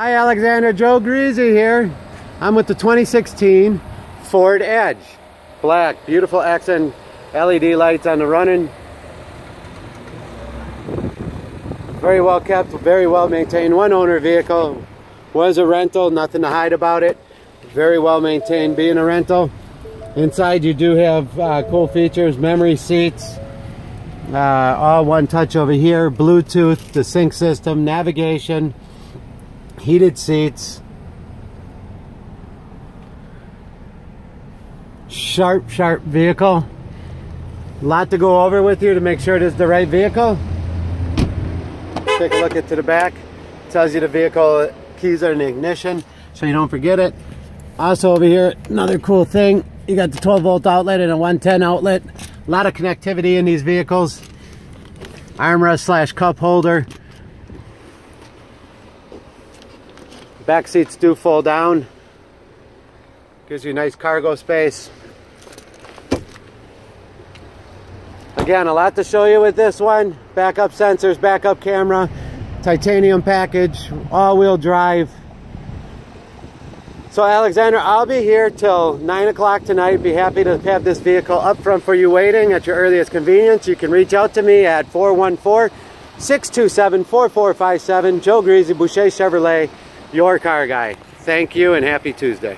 Hi Alexandra, Joe Griese here. I'm with the 2016 Ford Edge. Black, beautiful accent LED lights on the running. Very well kept, very well maintained. One owner vehicle. Was a rental, nothing to hide about it. Very well maintained being a rental. Inside you do have uh, cool features, memory seats, uh, all one touch over here, Bluetooth, the sync system, navigation, heated seats, sharp, sharp vehicle. A lot to go over with you to make sure it is the right vehicle. Take a look into the back. It tells you the vehicle keys are in the ignition so you don't forget it. Also over here, another cool thing, you got the 12 volt outlet and a 110 outlet. A lot of connectivity in these vehicles. Armrest slash cup holder. Back seats do fold down. Gives you nice cargo space. Again, a lot to show you with this one. Backup sensors, backup camera, titanium package, all-wheel drive. So Alexandra, I'll be here till 9 o'clock tonight. Be happy to have this vehicle up front for you waiting at your earliest convenience. You can reach out to me at 414-627-4457. Joe Griese, Boucher Chevrolet your car guy. Thank you and happy Tuesday.